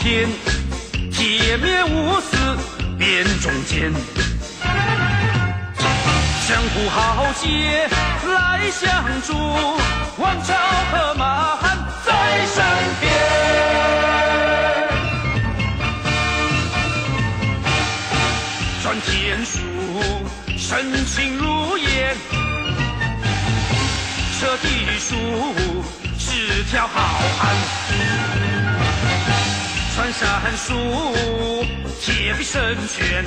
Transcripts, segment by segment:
天，铁面无私辨忠奸。江湖豪杰来相助，王朝和马汉在身边。转天书，深情如烟；扯地书，是条好汉。穿山术，铁臂神拳。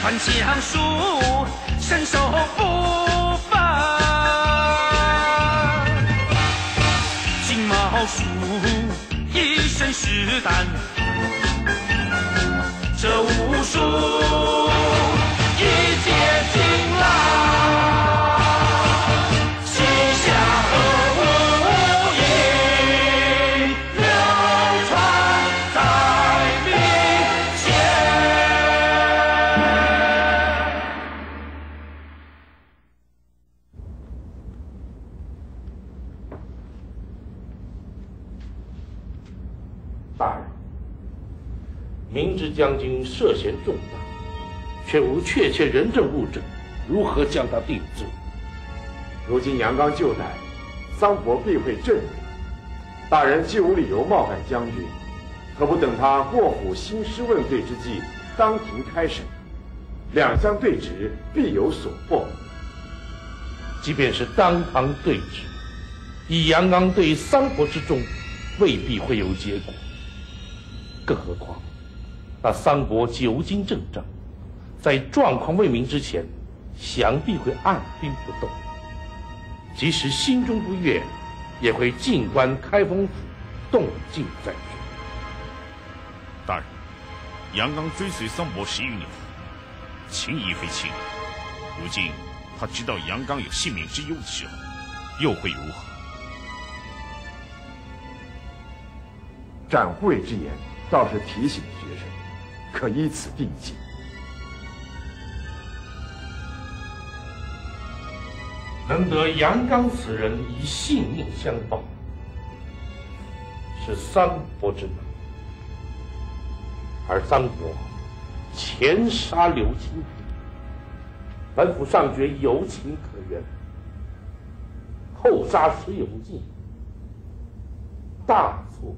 传江术，身手不凡；金毛术，一身是胆。这武术。明知将军涉嫌重大，却无确切人证物证，如何将他定罪？如今杨刚就在，桑伯必会震怒。大人既无理由冒犯将军，何不等他过府兴师问罪之际，当庭开审，两相对质，必有所获。即便是当堂对质，以杨刚对于桑伯之重，未必会有结果。更何况。那三国久经阵仗，在状况未明之前，想必会按兵不动。即使心中不悦，也会静观开封府动静再说。大人，杨刚追随桑伯十余年，情谊非轻。如今他知道杨刚有性命之忧的时候，又会如何？展护卫之言，倒是提醒学生。可依此定计。能得杨刚此人以性命相报，是三伯之能。而三伯前杀刘清，本府上觉有情可原；后杀石永进，大错。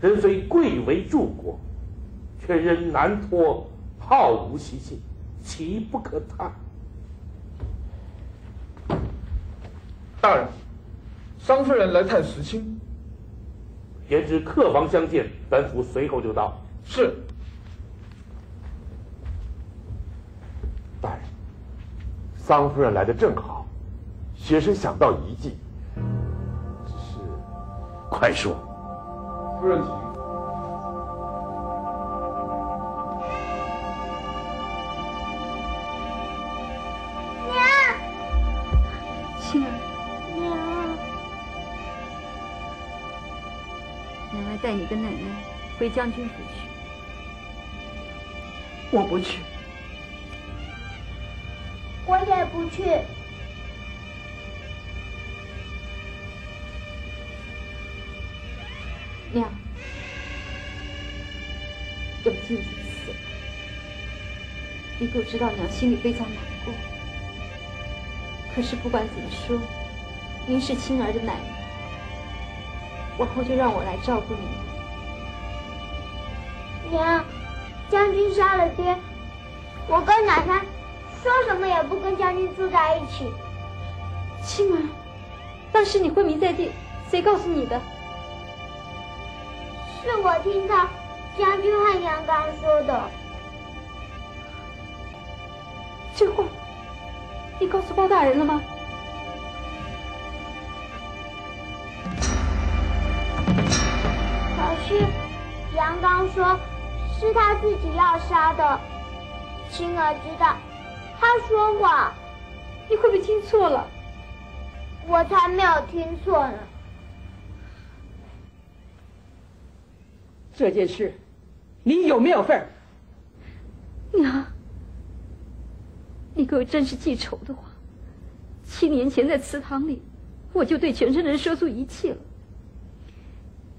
人虽贵为柱国。却仍难脱好无习性，其不可叹？大人，商夫人来探实亲，言之客房相见，本府随后就到。是。大人，桑夫人来的正好，学生想到一计，只是，快说。夫人请。带你跟奶奶回将军府去。我不去。我也不去。娘，永进已经死了，你可知道娘心里非常难过。可是不管怎么说，您是青儿的奶奶。往后就让我来照顾你。娘，将军杀了爹，我跟奶奶说什么也不跟将军住在一起。青儿，当时你昏迷在地，谁告诉你的？是我听到将军和杨刚说的。这话，你告诉包大人了吗？杨刚说是他自己要杀的，青儿知道他说谎，你会不会听错了？我才没有听错呢。这件事，你有没有份儿？娘，你可真是记仇的话，七年前在祠堂里，我就对全村人说出一切了。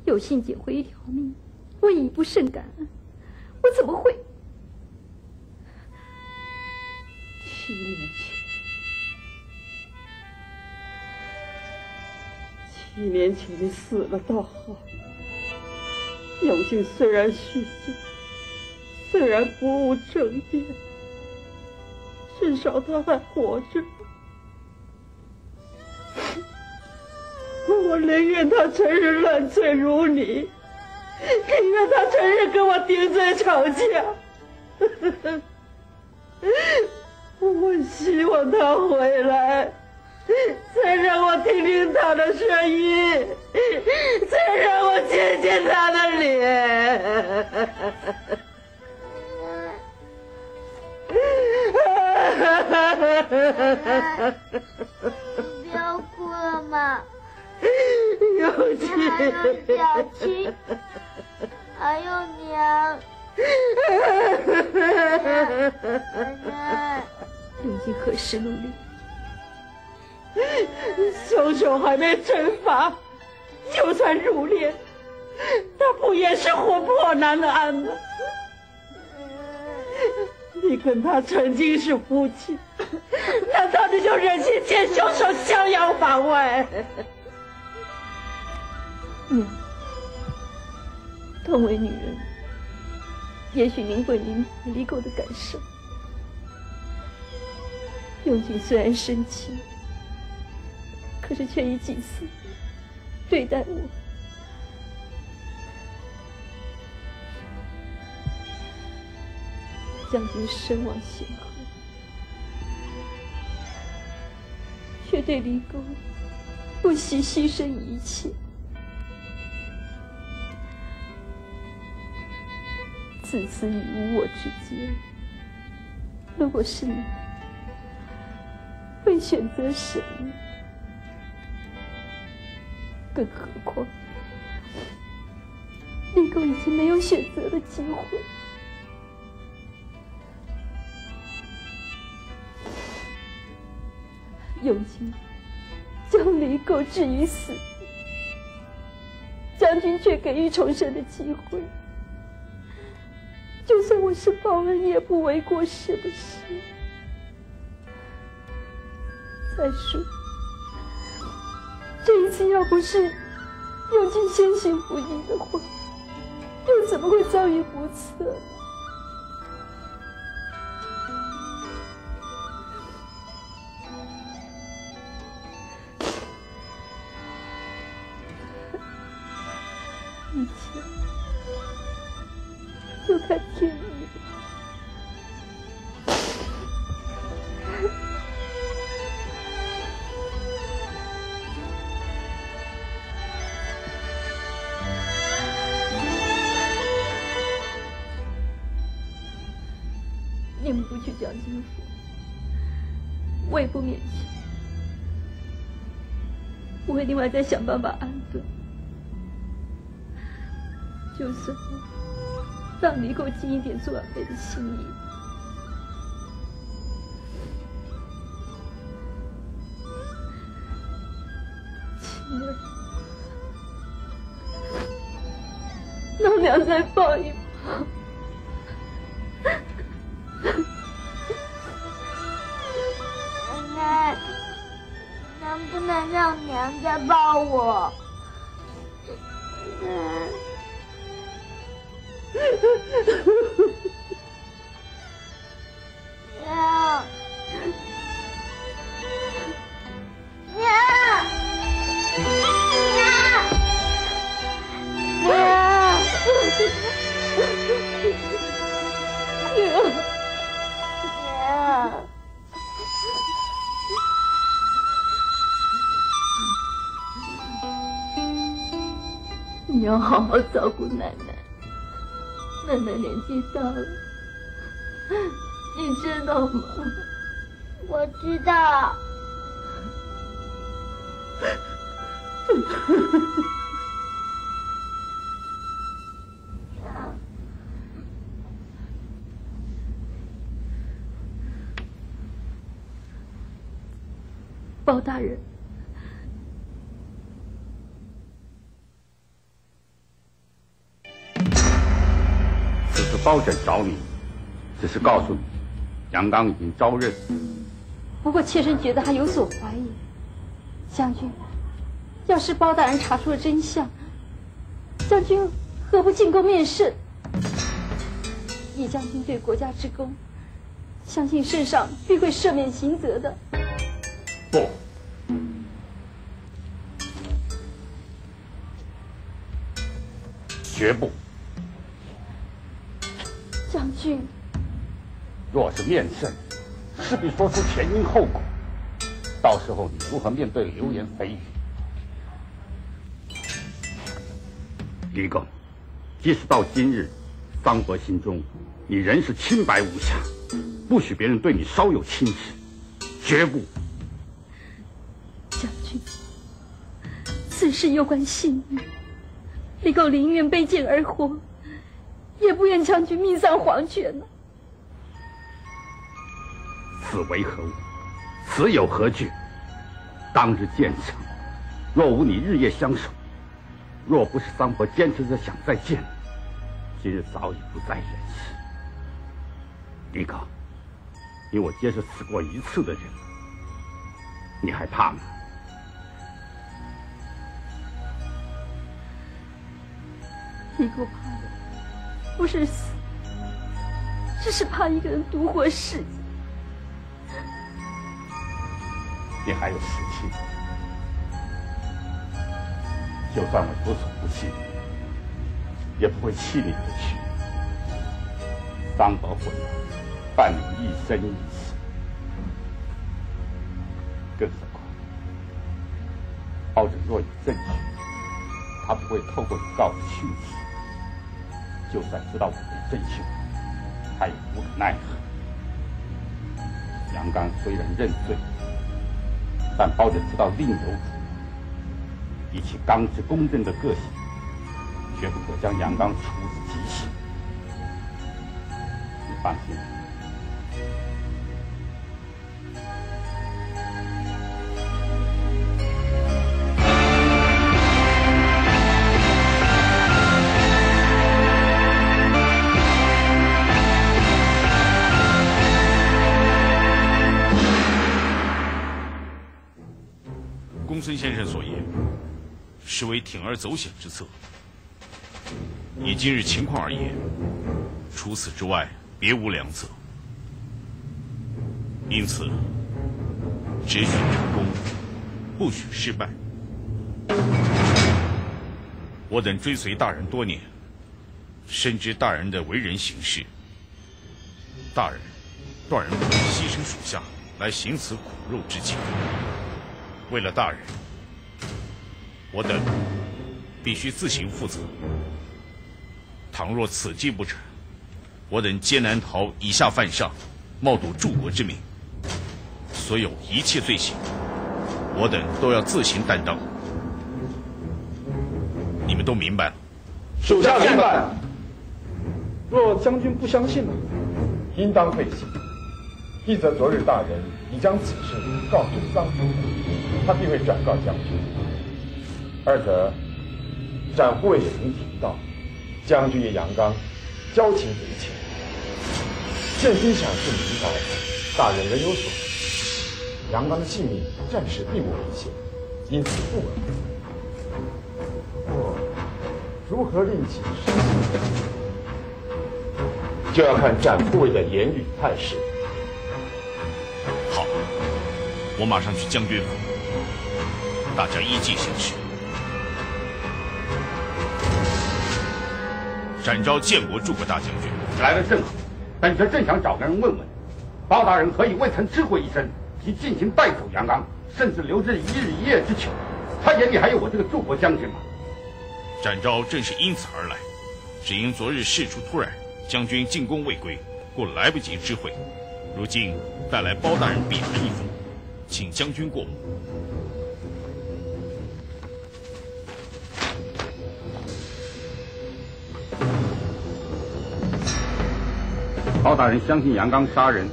有幸捡回一条命，我已不胜感恩。我怎么会？七年前，七年前你死了倒好。永靖虽然虚惊，虽然不务正业，至少他还活着。我宁愿他成日烂醉如泥，宁愿他成日跟我顶嘴吵架。我希望他回来，再让我听听他的声音，再让我见见他的脸。你不要哭了嘛。有你还有小青，还有娘。奶奶，永靖何时努力？凶手还没惩罚，就算入殓，他不也是活破难安吗？你跟他曾经是夫妻，难道你就忍心见凶手逍遥法外？娘，同为女人，也许您会明白离垢的感受。永景虽然深情，可是却以祭祀对待我。将军身亡显赫，却对离垢不惜牺牲一切。自私与无我之间，如果是你，会选择谁？更何况，离垢已经没有选择的机会。永清将离垢置于死地，将军却给予重生的机会。就算我是报恩，也不为过，是不是？再说，这一次要不是永琪先行不义的话，又怎么会遭遇不测外再想办法安顿。就算让你给我尽一点做晚辈的心意。青儿，老娘再抱一抱。不能让娘再抱我？要好好照顾奶奶。奶奶年纪大了，你知道吗？我知道。包大人，包拯找你，只是告诉你，杨刚已经招认。不过妾身觉得还有所怀疑。将军，要是包大人查出了真相，将军何不进宫面圣？以将军对国家之功，相信圣上必会赦免刑责的。不。绝不！将军，若是面圣，势必说出前因后果，到时候你如何面对流言蜚语？李耿，即使到今日，桑伯心中你仍是清白无瑕，不许别人对你稍有轻视，绝不！将军，此事攸关性命。李狗宁愿背剑而活，也不愿将军命丧黄泉呢。此为何物？此有何惧？当日剑场，若无你日夜相守，若不是桑婆坚持着想再见，今日早已不在人世。李狗，你我皆是死过一次的人，你还怕吗？你不怕的不是死，只是怕一个人独活世间。你还有死期，就算我有所不弃，也不会弃你而去。桑伯回来，伴你一生一世，更何况包拯若有证据，他不会透过你告我去死。就算知道我为真凶，他也无可奈何。杨刚虽然认罪，但包拯知道另有主，以其刚直公正的个性，绝不可将杨刚处以极刑。你放心。先生所言，实为铤而走险之策。以今日情况而言，除此之外别无良策。因此，只许成功，不许失败。我等追随大人多年，深知大人的为人行事。大人断然不会牺牲属下来行此苦肉之情。为了大人，我等必须自行负责。倘若此计不成，我等皆难逃以下犯上，冒赌柱国之名。所有一切罪行，我等都要自行担当。你们都明白了？属下明白。若将军不相信呢？应当会信。一则昨日大人已将此事告知桑福。他必会转告将军。二则，展护卫也曾提到，将军与杨刚交情匪浅。现今想是明白，大人仍有所图，杨刚的性命暂时并不危险，因此不可。不过，如何令其失信，就要看展护卫的言语态势。好，我马上去将军府。大家依计行事。展昭见过诸葛大将军，来的正好。本职正想找个人问问，包大人何以未曾知会一声，即进行带走杨刚，甚至留至一日一夜之久？他眼里还有我这个柱国将军吗？展昭正是因此而来，只因昨日事出突然，将军进宫未归，故来不及知会。如今带来包大人笔函一封，请将军过目。包大人相信杨刚杀人，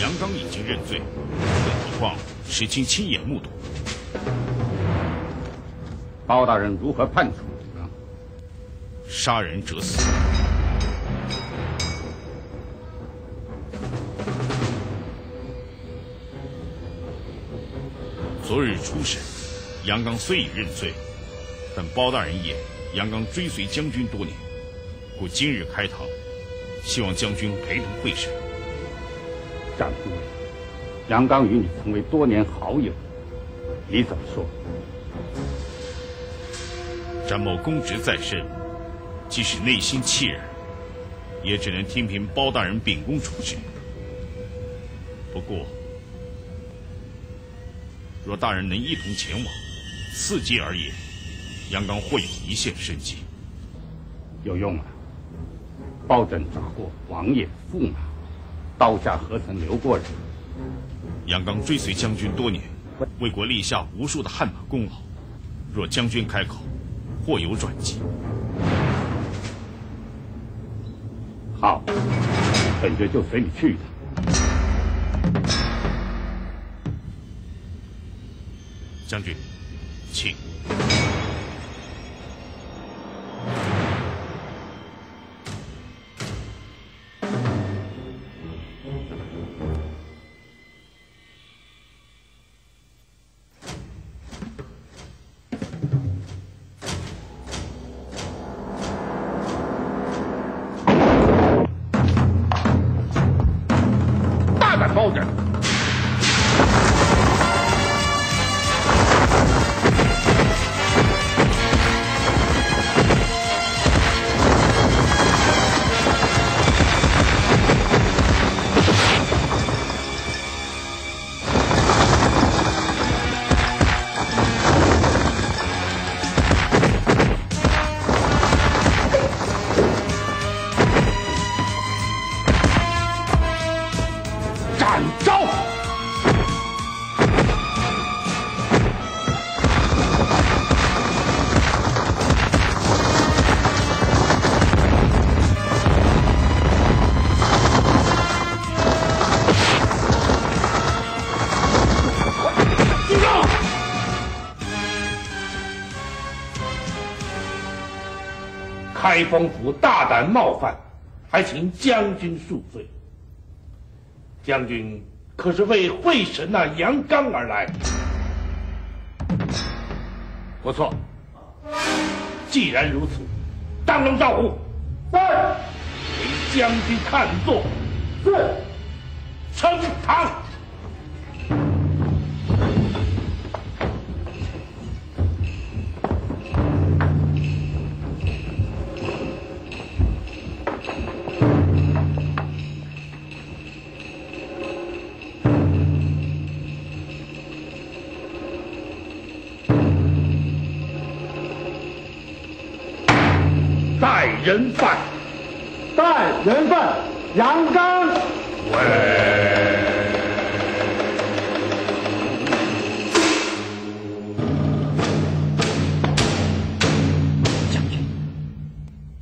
杨刚已经认罪，更何况时钦亲眼目睹。包大人如何判处？杀人者死。昨日初审，杨刚虽已认罪，但包大人也，杨刚追随将军多年，故今日开堂。希望将军陪同会审。战诸位，杨刚与你成为多年好友，你怎么说？詹某公职在身，即使内心气然，也只能听凭包大人秉公处置。不过，若大人能一同前往，伺机而言，杨刚或有一线生机。有用啊！包拯砸过王爷驸马，刀下何曾留过人？杨刚追随将军多年，为国立下无数的汗马功劳。若将军开口，或有转机。好，本爵就随你去一趟。将军，请。开封府大胆冒犯，还请将军恕罪。将军可是为会神那杨刚而来？不错。既然如此，当龙赵虎，在，给将军看座是，呈堂。人犯，带人犯杨刚。将军，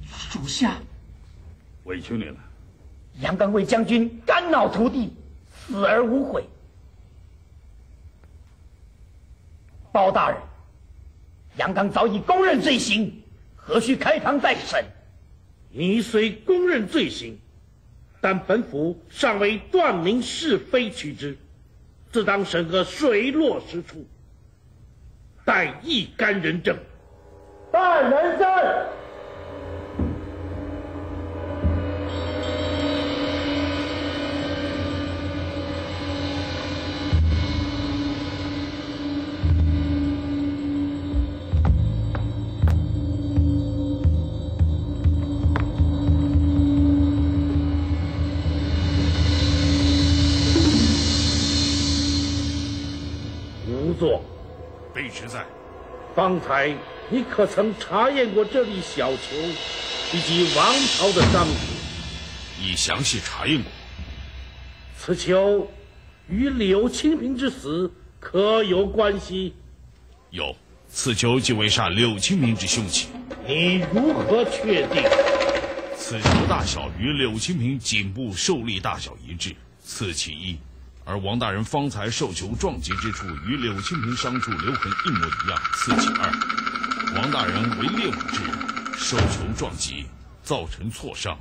属下委屈你了。杨刚为将军肝脑涂地，死而无悔。包大人，杨刚早已公认罪行，何须开堂再审？你虽公认罪行，但本府尚未断明是非曲直，自当审核水落石出，待一干人证。待人证。作，卑职在。方才你可曾查验过这粒小球以及王朝的章子？已详细查验过。此球与柳清平之死可有关系？有，此球即为杀柳清平之凶器。你如何确定？此球大小与柳清平颈部受力大小一致，此其一。而王大人方才受球撞击之处与柳清平伤处留痕一模一样，此其二。王大人为练武之人，受球撞击造成挫伤，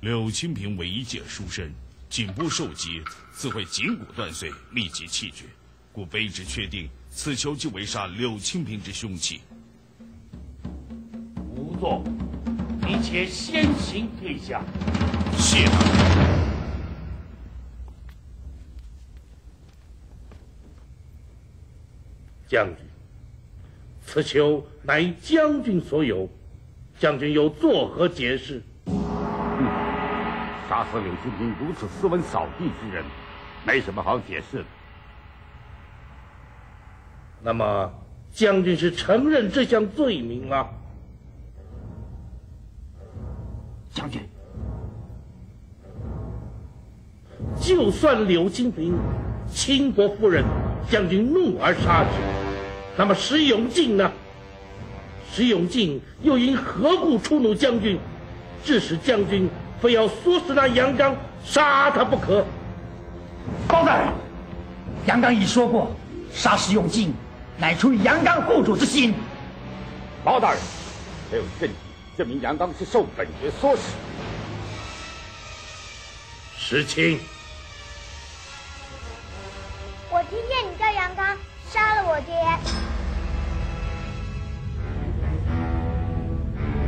柳清平为一介书生，颈部受击自会颈骨断碎，立即气绝，故卑职确定此球即为杀柳清平之凶器。仵作，你且先行退下。谢大人。将军，此球乃将军所有，将军又作何解释？杀死柳清平如此斯文扫地之人，没什么好解释的。那么，将军是承认这项罪名吗？将军，就算柳清平倾国夫人，将军怒而杀之，那么石永进呢？石永进又因何故触怒将军，致使将军非要唆使那杨刚杀他不可？包大人，杨刚已说过，杀石永进乃出于杨刚护主之心。包大人，没有证据证明杨刚是受本爵唆使。石青，我听见你叫杨刚杀了我爹。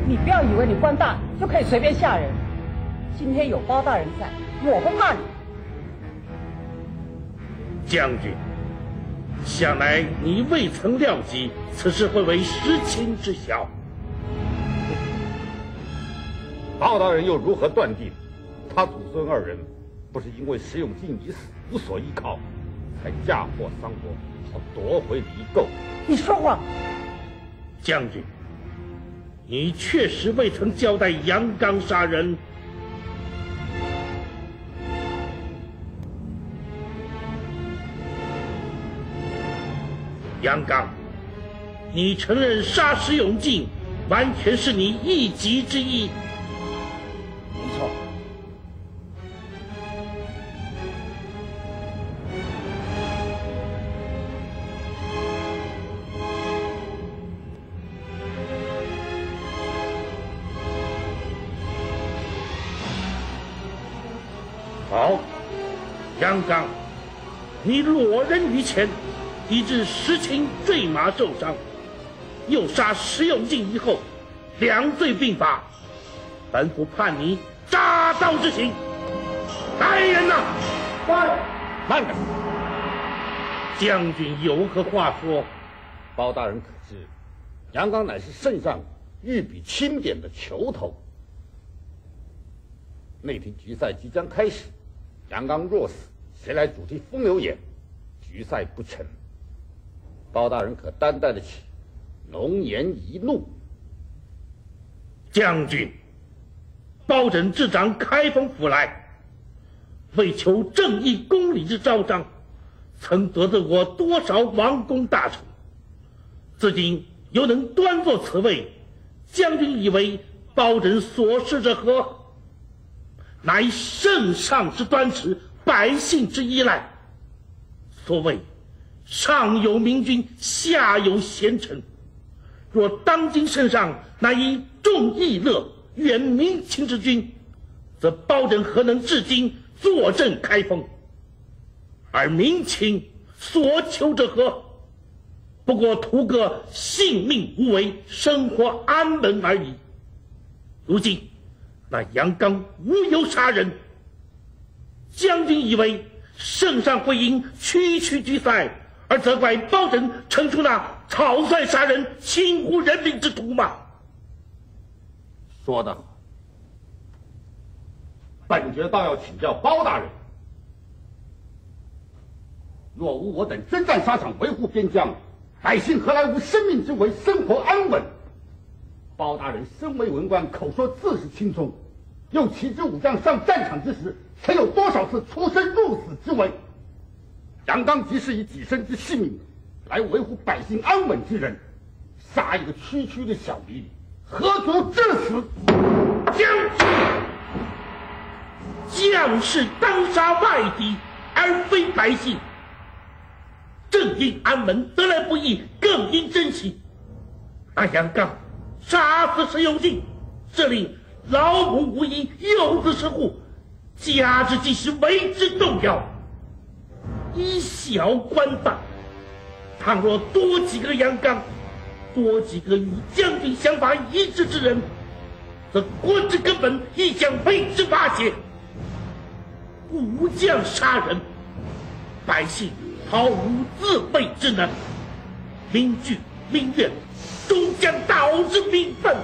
你不要以为你官大就可以随便吓人。今天有包大人在，我不怕你。将军，想来你未曾料及此事会为石青知晓。包大人又如何断定他祖孙二人不是因为石永进已死无所依靠，才嫁祸桑国，好夺回离垢？你说谎！将军，你确实未曾交代杨刚杀人。杨刚，你承认杀石永进完全是你一己之意？杨刚，你裸人于前，以致石青坠马受伤，又杀石永进以后，两罪并罚，本府判你扎刀之刑。来人呐！慢，慢着！将军有何话说？包大人可知，杨刚乃是圣上御笔钦点的囚头。内廷局赛即将开始，杨刚若死，谁来主替风流眼？局赛不成，包大人可担待得起龙颜一怒？将军，包拯执掌开封府来，为求正义公理之昭彰，曾得罪过多少王公大臣？至今犹能端坐此位，将军以为包拯所事者何？乃圣上之端持，百姓之依赖。所谓上有明君，下有贤臣。若当今圣上乃以重义乐、远民情之君，则包拯何能至今坐镇开封？而民情所求者何？不过图个性命无为、生活安稳而已。如今那杨刚无由杀人，将军以为圣上会因区区局赛而责怪包拯惩处那草率杀人、轻忽人命之徒吗？说得好，本爵倒要请教包大人：若无我等征战沙场维护边疆，百姓何来无生命之危、生活安稳？包大人身为文官，口说自是轻松，又岂知武将上战场之时，曾有多少次出生入死之危？杨刚即是以己身之性命来维护百姓安稳之人，杀一个区区的小吏，何足至此？将军，将士当杀外敌，而非百姓。正因安稳得来不易，更应珍惜。那杨刚杀死石永进，这令老母无依，幼子失户，家之计时为之动摇。以小观大，倘若多几个杨刚，多几个与将军想法一致之人，则国之根本亦将为之瓦解。武将杀人，百姓毫无自卫之能，民惧民怨，终将导致民愤。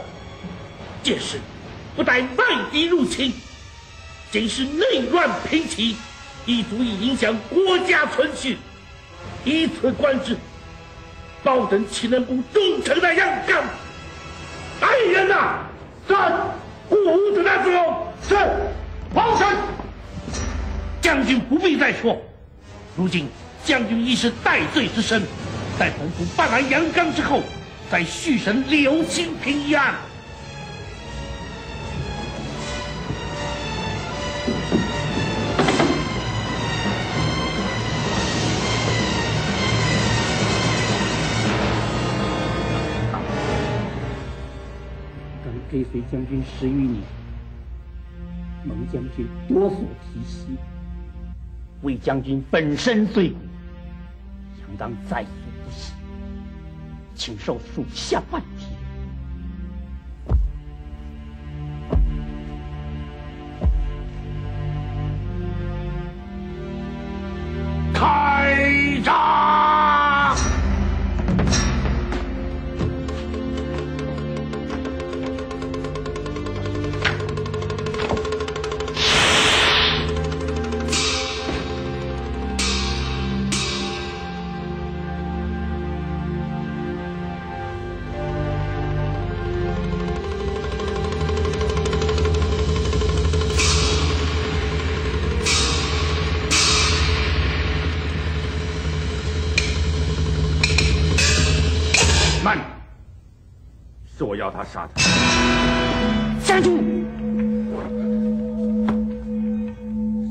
届时，不待外敌入侵，仅是内乱频起，亦足以影响国家存续。以此观之，包拯岂能不忠诚的杨刚？来人呐！杀武子的主是王神。将军不必再说，如今将军已是戴罪之身，在本府办完杨刚之后，再续审柳清平一案。随将军十余年，蒙将军多所提携。魏将军粉身碎骨，应当在所不惜，请受属下半要他杀他。站住，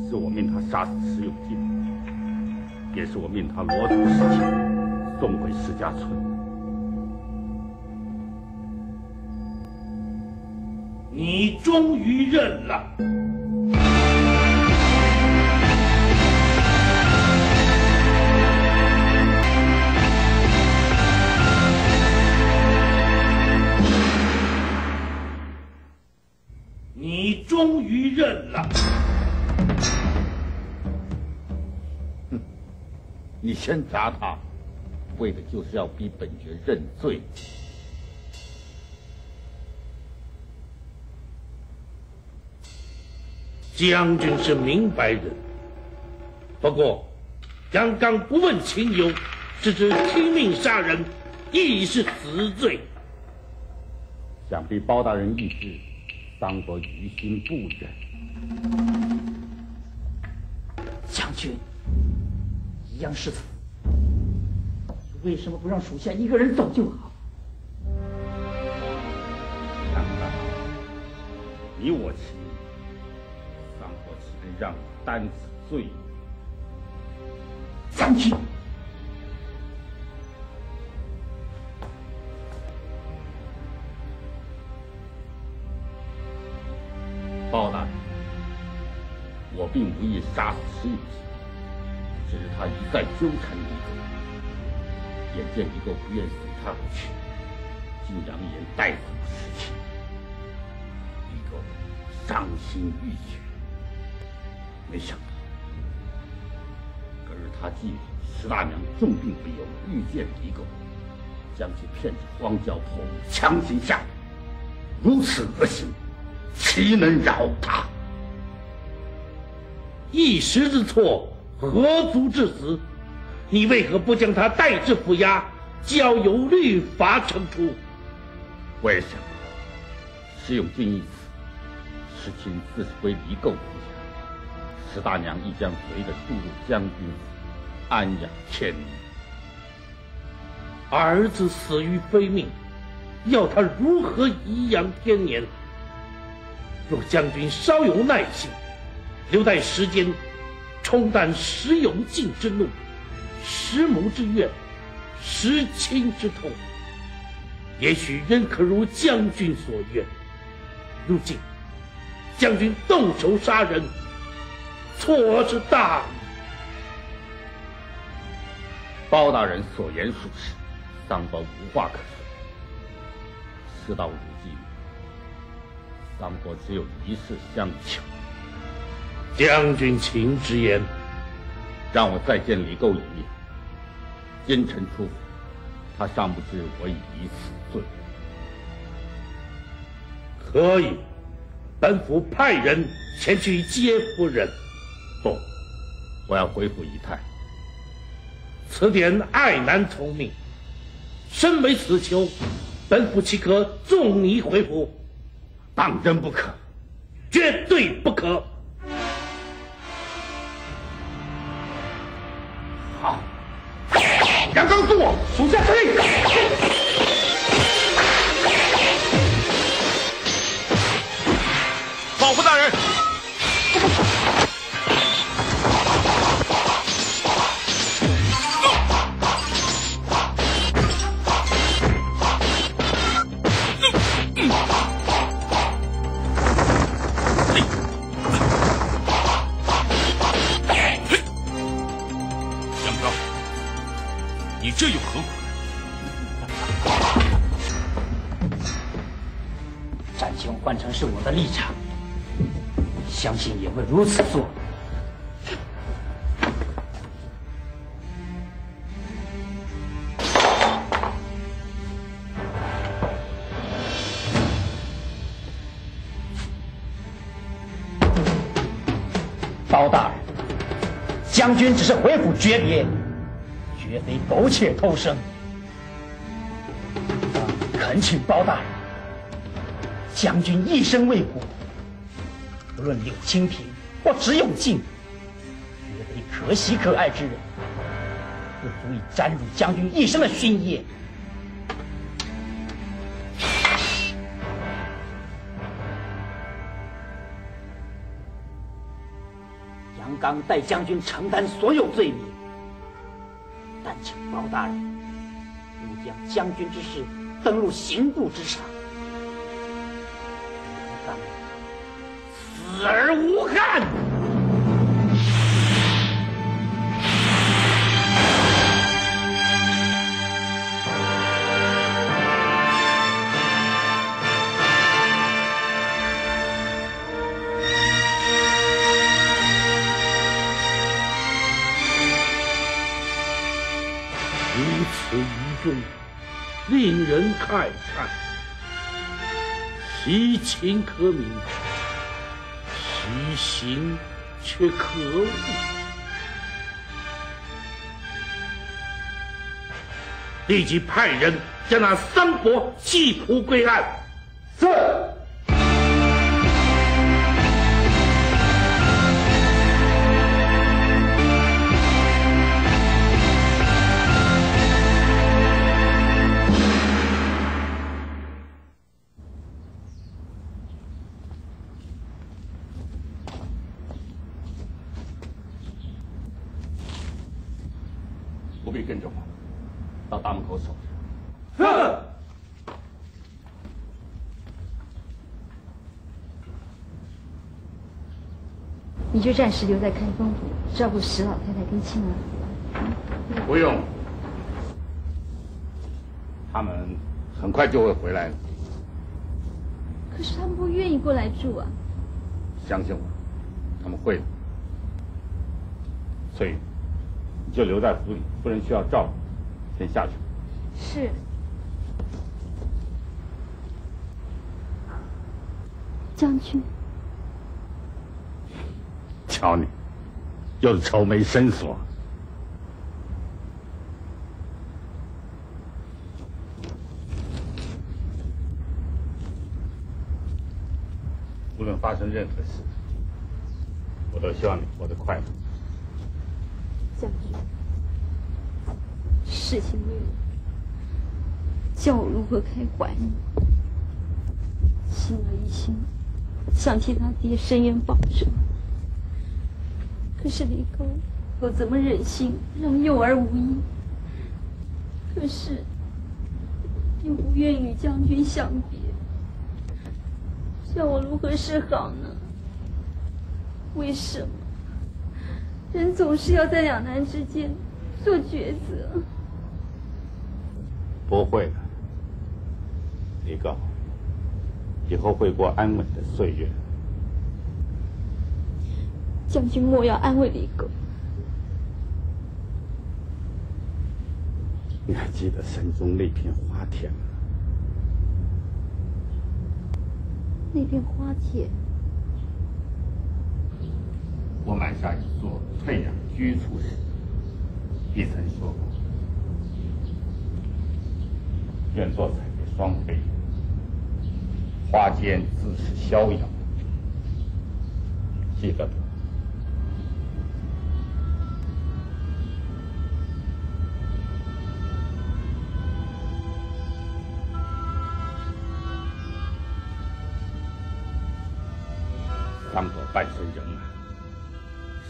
是我命他杀死石永进，也是我命他罗通事情，送回石家村。你终于认了。你先砸他，为的就是要逼本爵认罪。将军是明白人，不过杨刚不问情由，只知听命杀人，亦是死罪。想必包大人意志，桑伯于心不忍。将军一样是死，为什么不让属下一个人走就好？你我岂能让你担此罪？将军。包大人，我并无意杀死石有清，只是他一再纠缠李狗，眼见李狗不愿随他而去，竟扬言带走尸体，李狗伤心欲绝。没想到，隔日他继石大娘重病不由，遇见李狗，将其骗至荒郊破屋，强行下毒，如此恶行。岂能饶他？一时之错，何足至此？你为何不将他带至府衙，交由律法惩处？我也想到，石永俊一死，事情自是归离垢府衙，石大娘亦将随着注入将军府，安养天年。儿子死于非命，要他如何颐养天年？若将军稍有耐性，留待时间冲淡石永进之怒、石谋之怨、石亲之痛，也许仍可如将军所愿。如今将军动手杀人，错之大矣。包大人所言属实，桑伯无话可说。事到如今，桑伯只有一事相求。将军请直言，让我再见李构一面。今晨出府，他尚不知我已离死罪。可以，本府派人前去接夫人。不，我要回府一探。此点爱难从命，身为死囚，本府岂可纵你回府？当真不可，绝对不可。杨刚跟我，属下遵令。保护大人。你这又何苦呢？战情换成是我的立场，相信也会如此做。包大人，将军只是回府诀别。你苟且偷生，恳请包大人，将军一生为国，不论柳清平或直永敬，绝非可喜可爱之人，不足以沾辱将军一生的勋业。杨刚代将军承担所有罪名。包大人吾将将军之事登入刑部之上，死而无憾。如此愚忠令人慨叹，其情可悯，其行却可恶。立即派人将那三伯缉捕归案。是。就暂时留在开封府，照顾石老太太跟青儿。不用，他们很快就会回来的。可是他们不愿意过来住啊。相信我，他们会的。所以，你就留在府里，夫人需要照顾，先下去。是。将军。瞧你，又是愁眉深锁。无论发生任何事，我都希望你活得快乐。将军，事情未了，叫我如何开怀？心儿一心想替他爹伸冤报仇。可是李沟又怎么忍心让幼儿无依？可是又不愿与将军相别，叫我如何是好呢？为什么人总是要在两难之间做抉择。不会的，李高，以后会过安稳的岁月。将军莫要安慰李狗。你还记得山中那片花田吗？那片花田，我买下一座退养居处时，你曾说过，愿做彩蝶双飞，花间自是逍遥。记得。张果半生人啊，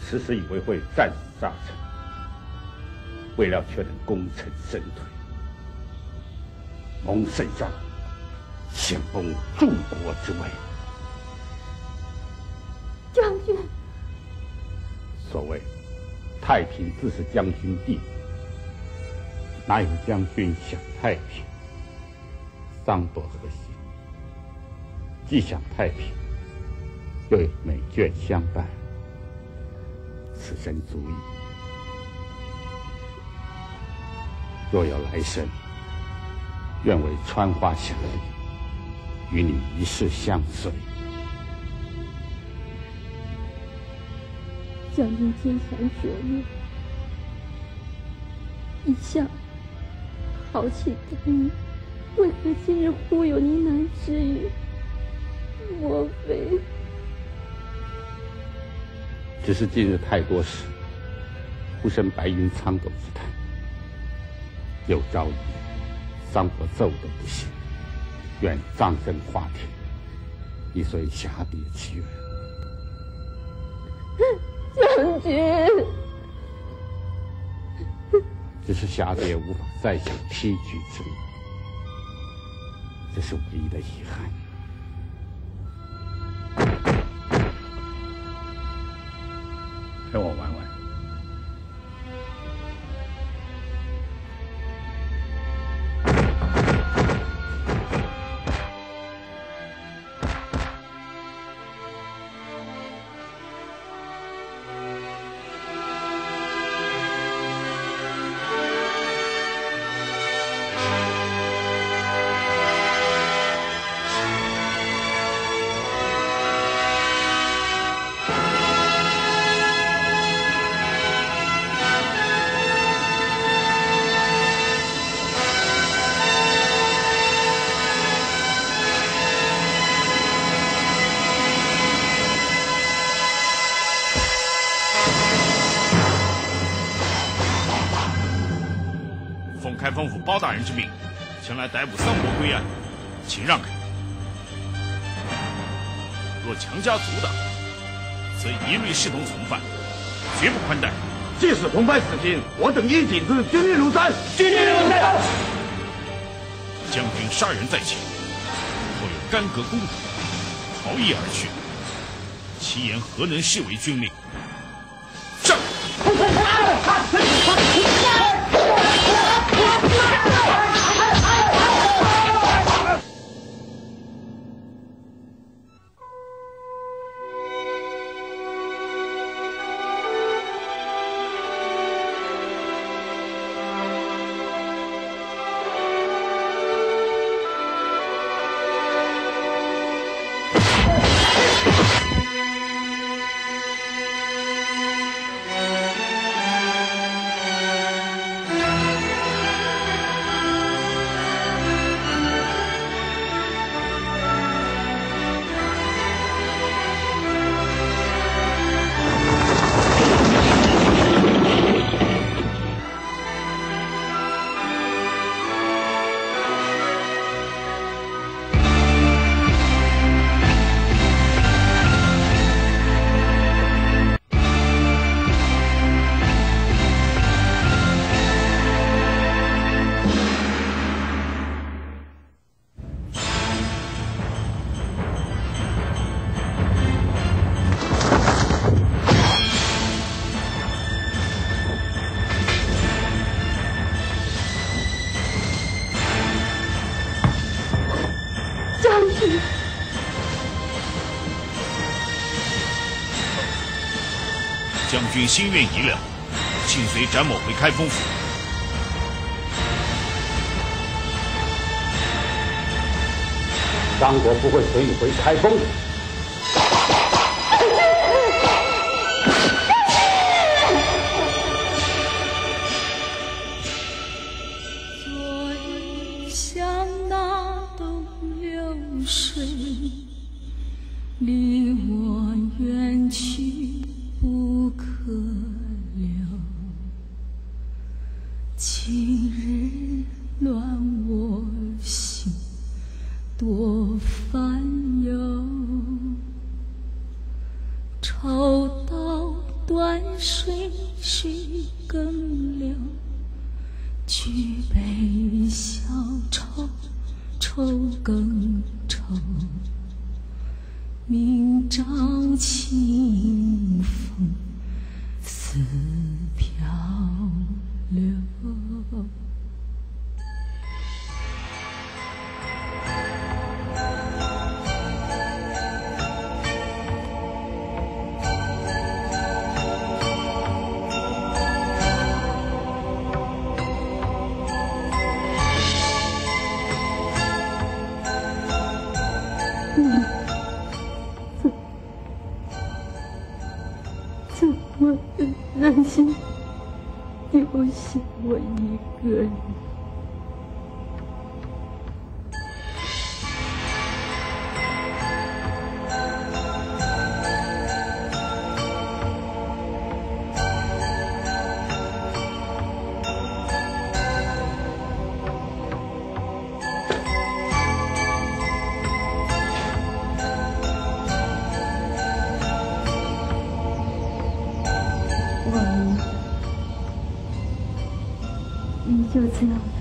时时以为会战死沙场，未料却能功成身退。蒙圣上显封柱国之位。将军，所谓太平自是将军地，哪有将军想太平？桑朵何心？既想太平。又有美眷相伴，此生足矣。若有来生，愿为穿花响里，与你一世相随。将军坚强卓越，一向豪气干云，为何今日忽有呢喃之语？莫非？只是近日太多事，忽生白云苍狗之叹。有朝一日，桑婆奏得不行，愿葬身花田，以随霞蝶祈愿。将军，只是霞蝶无法再享披菊之乐，这是唯一的遗憾。陪我玩玩。包大人之命，前来逮捕桑伯归案，请让开。若强加阻挡，则一律视同从犯，绝不宽待。即使同犯死刑，我等一警之军令如山，军令如山。将军杀人在前，或有干戈公主逃逸而去，其言何能视为军令？心愿已了，请随展某回开封府。张国不会随你回开封。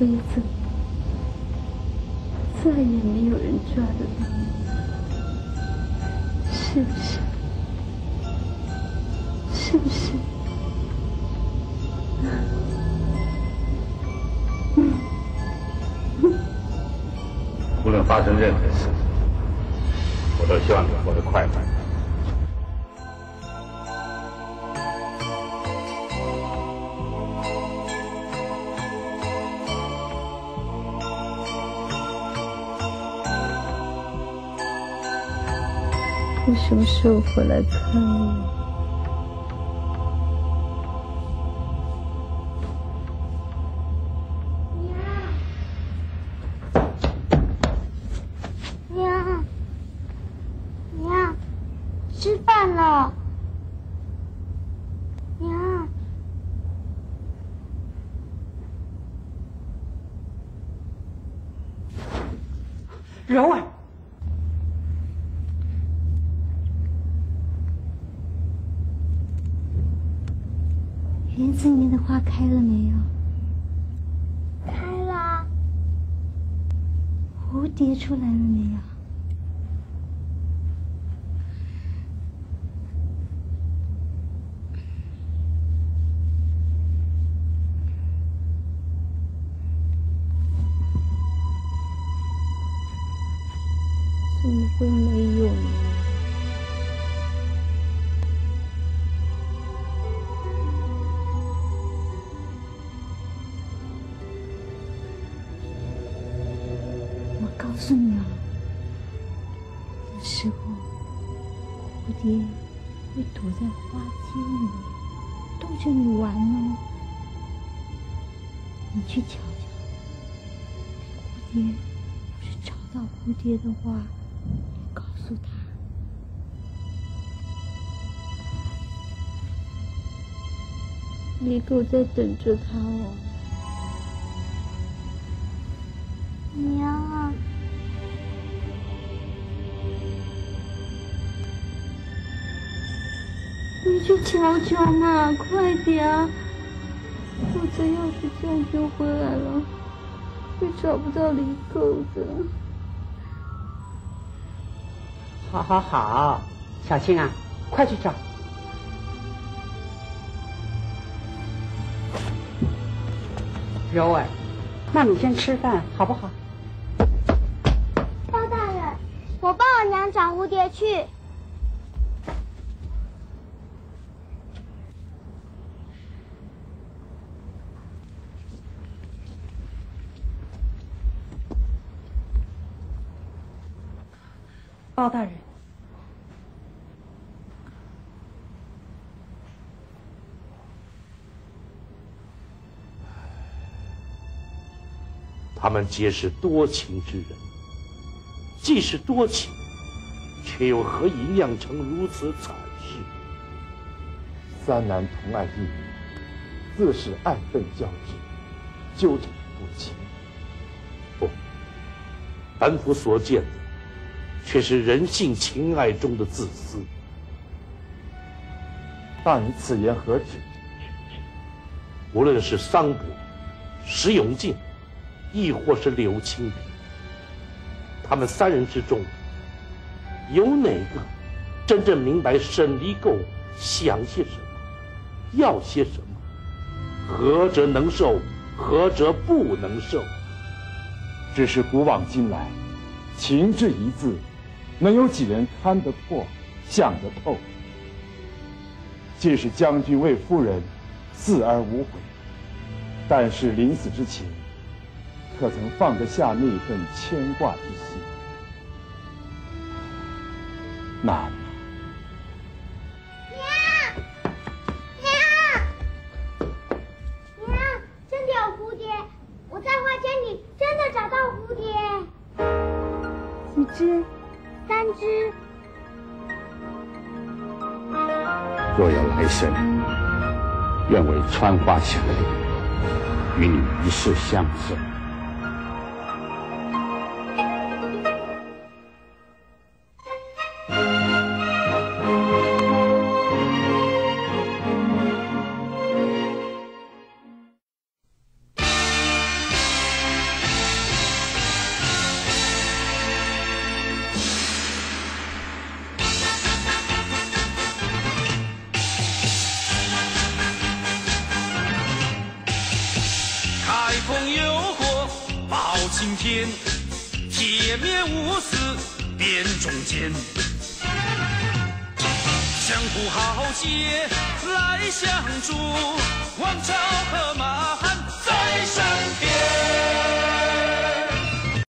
这一次再也没有人抓得到你，是不是？是不是？无论发生任何就回来看我。娘，娘，娘，吃饭了。娘，柔儿。园子里面的花？开了没有？开了。蝴蝶出来了没有？的话，你告诉他，李狗在等着他哦。娘。你去瞧瞧嘛，快点！否则要是将军回来了，会找不到李狗的。好好好，小青啊，快去找。柔儿，那你先吃饭好不好？包大人，我帮我娘找蝴蝶去。包大人，他们皆是多情之人，既是多情，却又何以酿成如此惨事？三男同爱一女，自是爱恨交织，纠缠不清。不，本府所见，却是人性情爱中的自私。大人此言何止？无论是桑伯、石永进，亦或是柳青云，他们三人之中，有哪个真正明白沈离垢想些什么，要些什么？何者能受，何者不能受？只是古往今来，情这一字，能有几人看得破、想得透？即使将军为夫人死而无悔，但是临死之前，可曾放得下那份牵挂之心？难。生，愿为穿花巧女，与你一世相守。